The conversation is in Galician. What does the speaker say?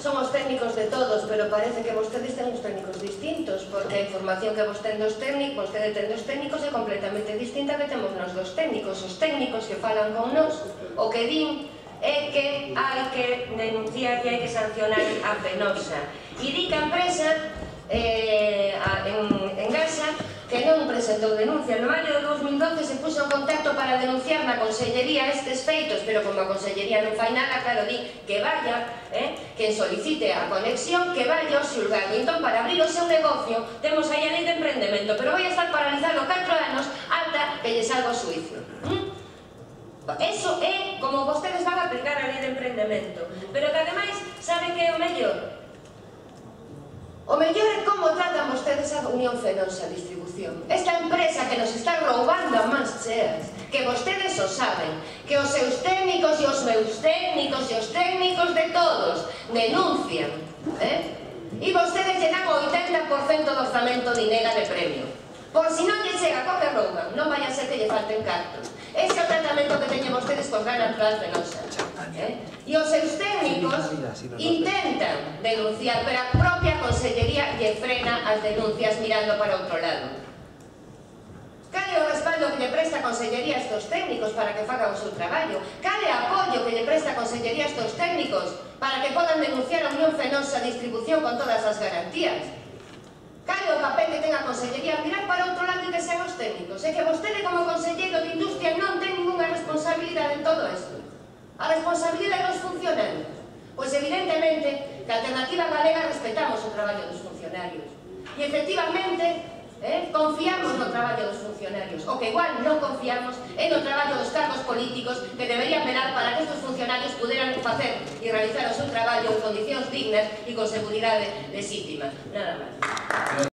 somos técnicos de todos, pero parece que vostedes ten uns técnicos distintos, porque a información que vos ten dos técnicos, vostede ten dos técnicos é completamente distinta que temos nos dos técnicos. Os técnicos que falan con nós, o que din é que hai que denunciar que hai que sancionar a penosa. E di que a empresa eh, en que non presentou denuncia. No ano 2012 se puso en contacto para denunciar na Consellería estes feitos, pero como a Consellería non fai nada, claro, di que vaya, eh, que solicite a conexión, que vaya ao xulgado. Entón, para abrir o seu negocio, temos aí a lei de emprendemento, pero vai a estar paralizado 4 anos ata que lle salga o suizo. ¿Mm? Eso é como vostedes van a aplicar a lei de emprendemento. Pero que ademais, sabe que é o mellor? O mellor é como tratan vostedes a Unión Fenosa Distribución corrupción. Esta empresa que nos está roubando a más cheas, que vostedes o saben, que os seus técnicos e os meus técnicos e os técnicos de todos denuncian, eh? E vostedes llenan o 80% do orzamento de INEGA de premio. Por si non lle chega co que rouban, non vai a ser que lle falten cartos. Ese é o tratamento que teñen vostedes cos ganas trans de nosa. Eh? E os seus técnicos intentan denunciar, pero a propia consellería lle frena as denuncias mirando para outro lado. Cale o respaldo que lle presta a Consellería estos técnicos para que fagan o seu traballo? Cale apoio que lle presta a Consellería estos técnicos para que podan denunciar a Unión Fenosa distribución con todas as garantías? Cale o papel que ten a Consellería mirar para outro lado e que sean os técnicos? É que vostede como Conselleiro de Industria non ten ninguna responsabilidade en todo isto. A responsabilidade dos funcionarios. Pois evidentemente, que a alternativa galega respetamos o traballo dos funcionarios. E efectivamente, Eh? Confiamos no traballo dos funcionarios, o que igual non confiamos en o traballo dos cargos políticos que deberían velar para que estes funcionarios puderan facer e realizar o seu traballo en condicións dignas e con seguridade lexítima. Nada máis.